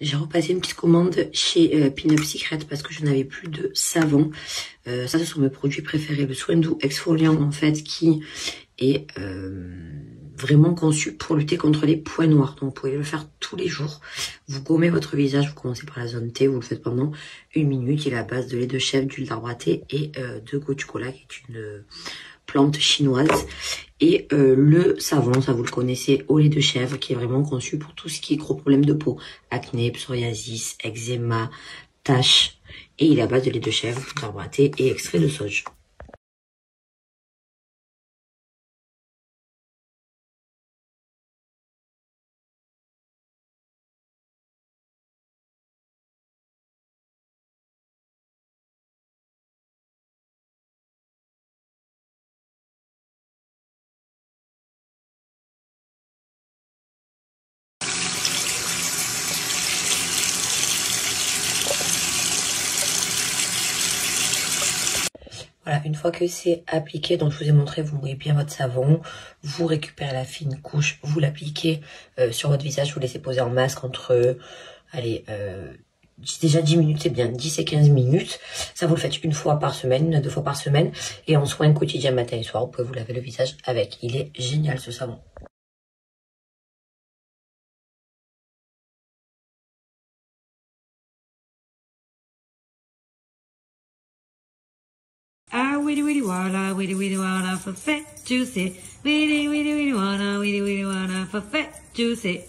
j'ai repassé une petite commande chez euh, Pinup Secret parce que je n'avais plus de savon. Euh, ça, ce sont mes produits préférés. Le soin doux exfoliant, en fait, qui est euh, vraiment conçu pour lutter contre les points noirs. Donc, vous pouvez le faire tous les jours. Vous gommez votre visage, vous commencez par la zone T, vous le faites pendant une minute. Il est à base de lait de chèvre, d'huile d'arbre à thé et euh, de cola qui est une plante chinoise. Et euh, le savon, ça vous le connaissez, au lait de chèvre, qui est vraiment conçu pour tout ce qui est gros problèmes de peau. Acné, psoriasis, eczéma, taches. Et il est à base de lait de chèvre, d'arbre et extrait de sauge. Voilà, une fois que c'est appliqué, donc je vous ai montré, vous mouillez bien votre savon, vous récupérez la fine couche, vous l'appliquez euh, sur votre visage, vous laissez poser en masque entre, allez, euh, déjà 10 minutes, c'est bien, 10 et 15 minutes. Ça, vous le faites une fois par semaine, deux fois par semaine, et en soin quotidien matin et soir, vous pouvez vous laver le visage avec. Il est génial ce savon. Weedy weedy wada, weedy weedy wada for fat juicy. Weedy weedy weedy wada, weedy weedy wada for fat juicy.